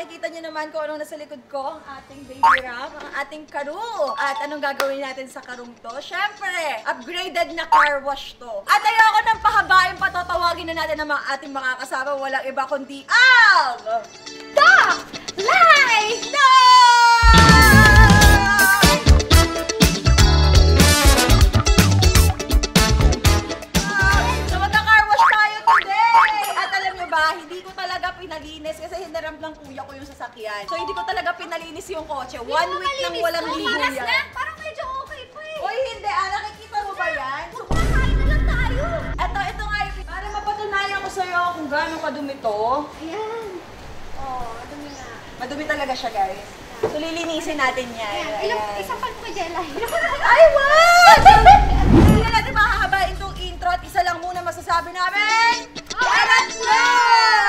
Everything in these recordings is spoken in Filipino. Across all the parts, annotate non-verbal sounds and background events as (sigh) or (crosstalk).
nakikita niyo naman kung anong nasa likod ko, ang ating baby ram, ang ating karu. At anong gagawin natin sa karong to? Siyempre, upgraded na car wash to. At ayoko nang pahabain pa, tatawagin na natin ang mga ating makakasama. Walang iba kundi ang... Doc! Light! So sa'yo kung gaano kadumi to. Ayan. Oh, dumi nga. Madumi talaga siya, guys. So lilinisin natin yan. Ayan. Ilang, Ayan. isang pan ko jelly. (laughs) Ay, what? Hindi na natin makakabain itong intro at isa lang muna masasabi namin. Let's go!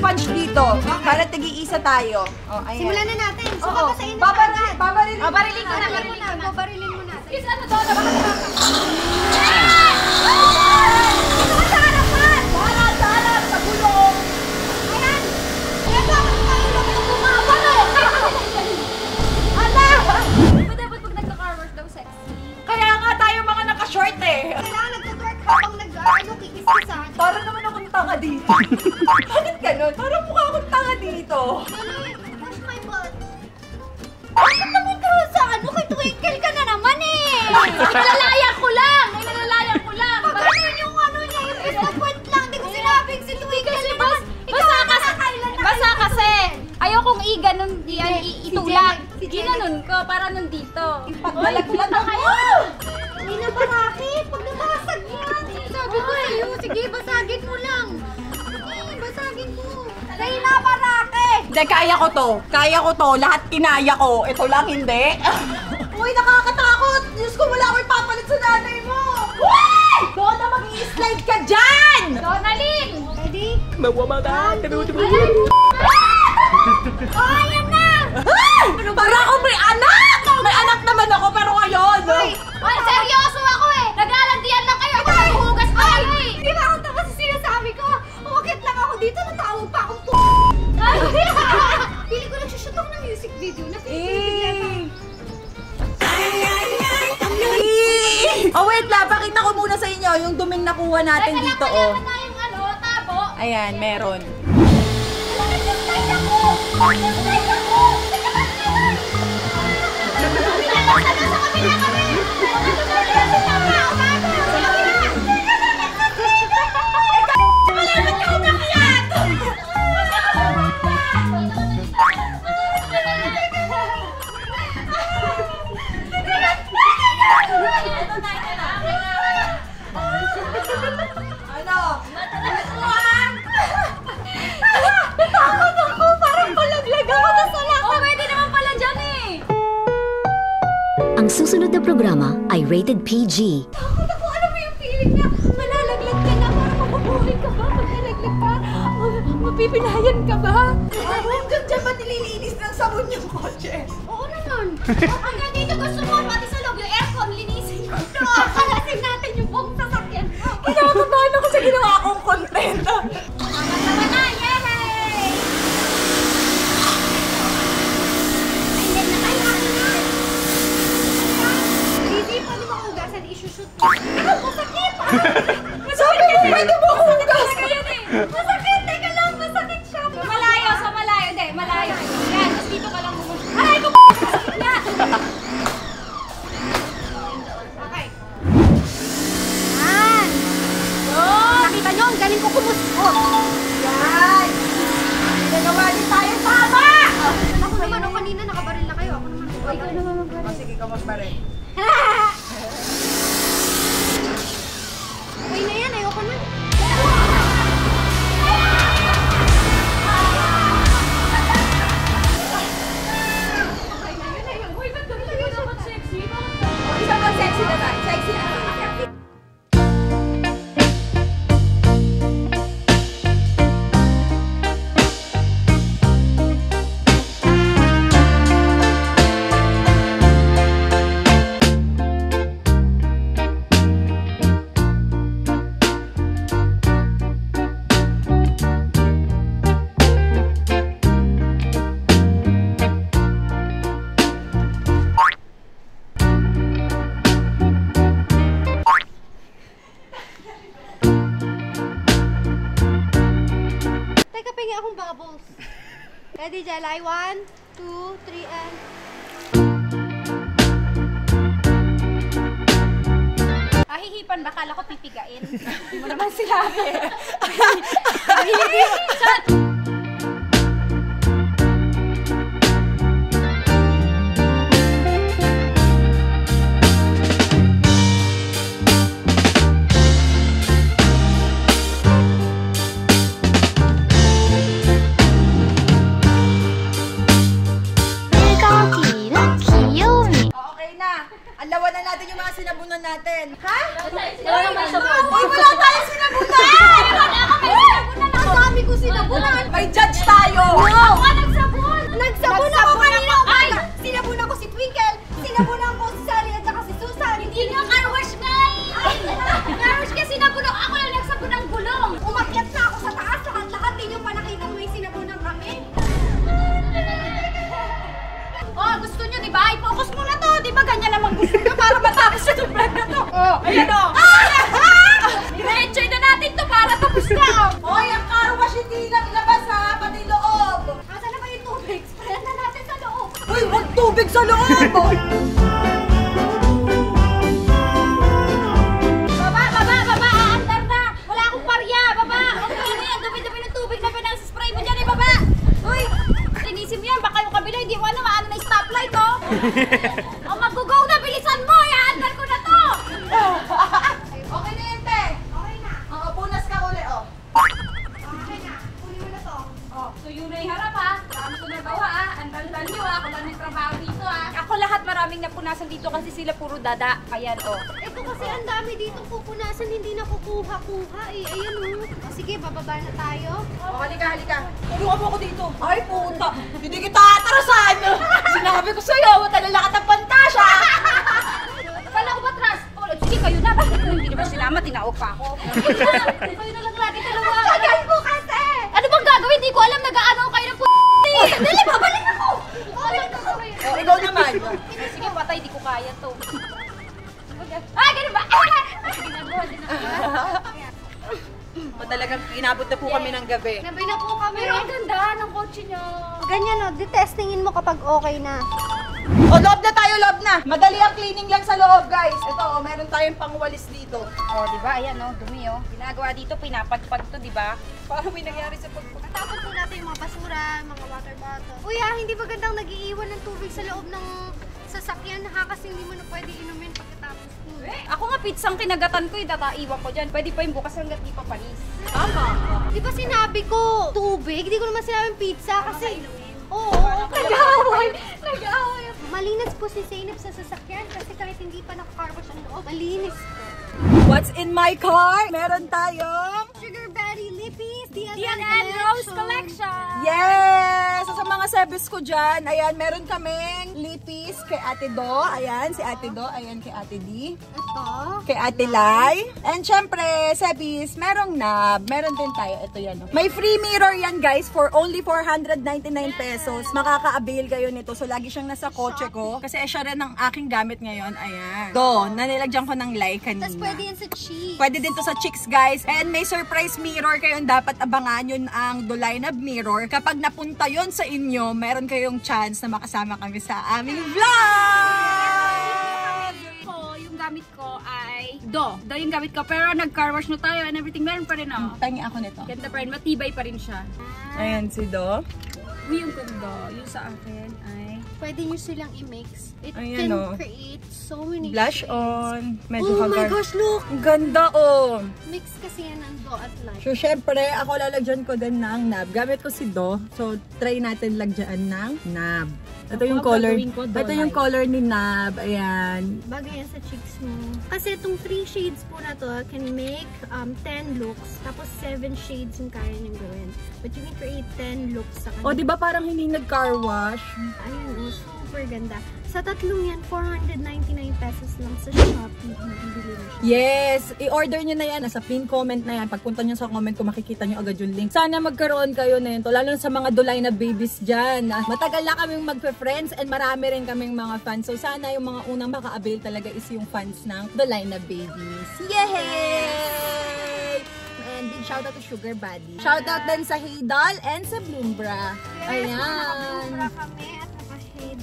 Sponge dito. Para tagi-isa tayo. Oh, ayan. Simulan na natin. Oo. Suka pa sa inyo. Babaril, babarilin. Ah, barilin ko na, barilin ko na. Barilin mo na. Is ano to? Ba? Ano wash daw sexy? Kaya nga tayo mga naka-short eh. Kailangan nagtutwerk habang nag-ano, kikis-kisan. Parang naman tanga dito. (laughs) Bakit ganun? Parang mukha akong tanga dito. Push my butt. Bakit naman ka sa ano? Kay Twinkle ka na naman eh! Nilalayan ko lang! Nilalayan ko lang! Bakit yun yung ano niya? Yung lang. Hindi ko sinabing si Twinkle kasi bas, basa kasi, basa kasi. Ayaw kong i-ganon, yan, itulak. Ginanon ko, para nandito. Pagbalaglag ako. Hindi na barakit! Pag nabasag yan! Sabi ko sa'yo, sige, basagin Hindi, kaya ko to. Kaya ko to. Lahat kinaya ko. Ito lang hindi. (laughs) Uy, nakakatakot. Diyos ko, wala akong ipapalit sa nanay mo. Uy! Doon na mag-i-slide ka dyan! Donalyn! Ready? Mawamata. (laughs) Oh, ayan na! Ay! Para ako may anak! May anak naman ako, pero ngayon. Ay, ay, seryoso ako eh! Naglalandian lang wait lang. Pakita ko muna sa inyo yung duming nakuha natin Teka lang, dito, wala oh. pa tayong ano, tabo. Ayan, meron. Wala, nag-slide ako! Nag-slide Ang susunod na programa ay rated PG. Takot ako! Alam mo yung feeling na malalaglag ka na? Parang mabubuhay ka ba? Pag nalaglag ka? Ma- Mapipinayan ka ba? Hanggang dyan ba nililinis ng sabon yung kotse? Oo naman! Hanggang dito gusto mo pati Sabi mo, pwede mo akong hugas. Masakit! Teka lang, masakit siya! Sa malayo, sa malayo. Hindi, malayo. Yan, tapos dito ka lang bumus. Aray ko! Masakit na! Okay. Yan! Oh, nakita nyo, ang galing ko kumusot. Yan! Nagawa din tayo tama! Ako naman, oh, kanina nakabaril na kayo. Ako naman. Oh, magbaril. Oh, sige, kamas pa rin. Jelay. One, two, three, and... Ahihipan ba? Kala ko pipigain. Hindi mo naman sinabi. 내 sa loob! (laughs) Baba, baba, baba. Aandar na. Wala akong parya. Baba. Okay na yan. Dumi-dumi ng tubig na pinang-spray mo dyan eh, baba. Uy, linisin mo yan. Baka yung kabila hindi mo ano, maano na stoplight, oh. (laughs) dada. Ayan oh. Ito kasi ang dami dito pupunasan, hindi na kukuha-kuha eh. Ayan o. Oh. Sige, bababa na tayo. Oh, halika, halika. Tulungan mo ako dito. Ay, puta. Hindi kita atarasan. (laughs) Sinabi ko sa'yo, matalala ka ng pantasya. (laughs) Kala ko ba transport? Sige kayo na. Bakit ko hindi naman sinama? Tinao pa ako. kayo na lang lagi dalawa. Tagal po kasi! Ano bang gagawin? Hindi ko alam. Nag-aano kayo ng p***. Dali, babalik ako! Babalik ako. Oh, ikaw naman. Sige, patay. Di ko kaya to. Ah, ganun ba? Sige na, buwan din ako. (laughs) O talagang inabot na po kami ng gabi. Nabay na po kami. Pero ang ganda ng kotse niyo. Ganyan o, detestingin mo kapag okay na. O, loob na tayo, loob na. Madali ang cleaning lang sa loob, guys. Ito, oh, meron tayong pangwalis dito. Oh, di ba? Ayan, oh, dumi, oh. Ginagawa dito, pinapagpag to, di ba? Parang may nangyari sa pagpag. Tapos po natin yung mga basura, mga water bottle. Uy ah, hindi ba gandang nag-iiwan ng tubig sa loob ng sasakyan ha? Kasi hindi mo na pwede inumin pagkatapos mo. Eh, ako nga pizzang kinagatan ko, eh, tataiwan ko dyan. Pwede pa yung bukas hanggat di pa panis. Tama. Di ba sinabi ko, tubig? Di ko naman sinabing pizza kasi... Oo, nag-aaway. Nag-aaway. Malinis po si Zainab sa sasakyan kasi kahit hindi pa nakakarwash ang loob, malinis po. What's in my car? Meron tayong... Sugar Berry Lippies, DNN, Rose Collection! Yes! So, sa mga service ko dyan, ayan, meron kaming lipis kay Ate Do. Ayan, si Ate Do. Ayan, kay Ate D. Ito. Kay Ate Lai. And syempre, Sebis, merong nab. Meron din tayo. Ito yan. oh. May free mirror yan, guys, for only 499 pesos. Makaka-avail kayo nito. So, lagi siyang nasa kotse ko. Kasi eh, siya rin ang aking gamit ngayon. Ayan. Do, nanilagyan ko ng like kanina. Pwede yan sa cheese. Pwede din to sa chicks, guys. And may surprise mirror kayo. Dapat abangan yun ang Dolinab mirror. Kapag napunta yon sa inyo, meron kayong chance na makasama kami sa aming vlog! ko, yung gamit ko ay do. Do yung gamit ko. Pero nag-car wash na tayo and everything. Meron pa rin oh. Tangi ako nito. Ganda pa rin. Matibay pa rin siya. Ayan si Do. Uy, yung ganda. Yung sa akin ay... Pwede nyo silang i-mix. It Ayan, can oh. create so many Blush shades. on. Medyo Oh my hagar. gosh, look! Ang ganda oh. Mix kasi yan ng do at light. So, syempre, ako lalagyan ko din ng nab. Gamit ko si Do. So, try natin lagyan ng nab. Ito yung Ako, color. ko, Ito yung color ni nab. Ayan. Bagay yan sa cheeks mo. Kasi itong 3 shades po na to can make um, 10 looks. Tapos 7 shades yung kaya niyong gawin. But you can create 10 looks sa O, kanila. di ba parang hindi nag-car wash? Ayun, oh, super ganda. Sa tatlong yan, 499 pesos lang sa Shopee. Bibili mo siya. Yes! I-order nyo na yan. Nasa pin comment na yan. Pagpunta nyo sa comment ko, makikita nyo agad yung link. Sana magkaroon kayo na yun. Lalo na sa mga dulay na babies dyan. Ah, Matagal na kaming magpe-friends and marami rin kaming mga fans. So sana yung mga unang maka-avail talaga is yung fans ng dulay na babies. Yay! And page. Shoutout to Sugar Buddy. Shoutout din sa Haydol and sa Bloombra. Ayan. Nakabumbra kami at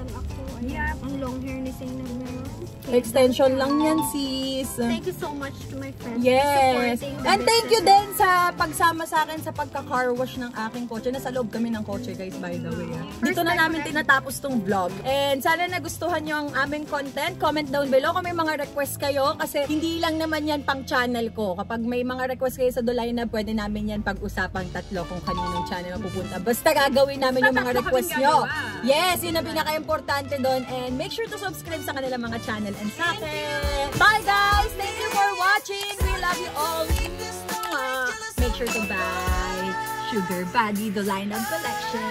naka-hazel ako. Ayan. Ang long hair ni Zainab ngayon. Extension lang yan, sis. Thank you so much to my friends. Yes. And thank you din sa pagsama sa akin sa pagka-car wash ng aking kotse. Nasa loob kami ng kotse, guys, by the way. ah. Dito na namin tinatapos tong vlog. And sana nagustuhan nyo ang aming content. Comment down below kung may mga request kayo. Kasi hindi lang naman yan pang channel ko. Kapag may mga request kayo sa Dulay na, pwede namin yan pag-usapang tatlo kung kaninong channel mapupunta. Basta gagawin namin yung mga request nyo. Yes, yun ang pinaka-importante doon. And make sure to subscribe sa kanilang mga channel and sa akin. Bye guys! Thank you for watching! We love you all! Make sure to buy Sugar Buddy, the line of collection.